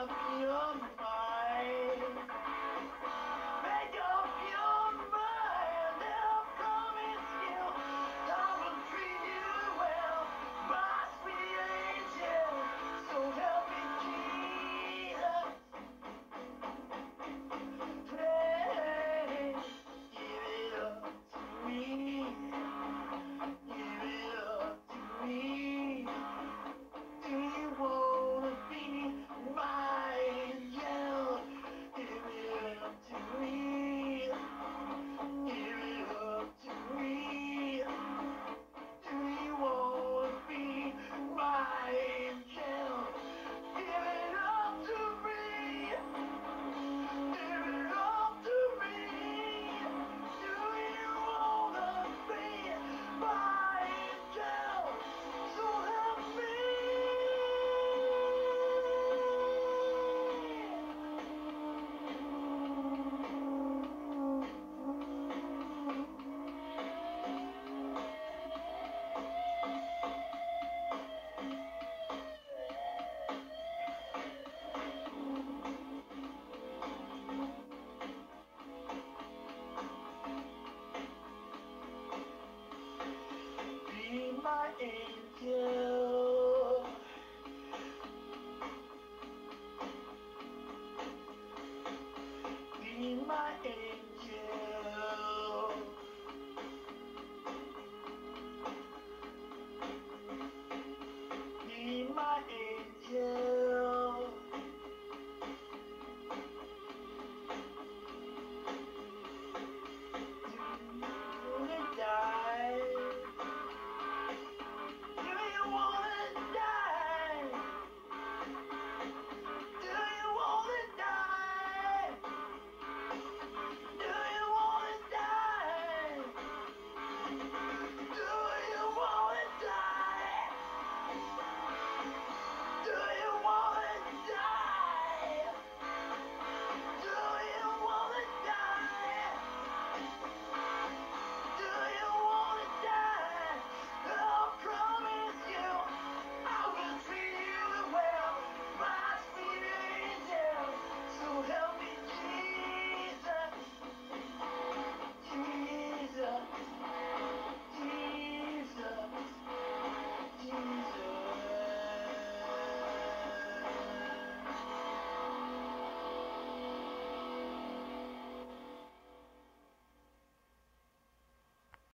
of the Almighty.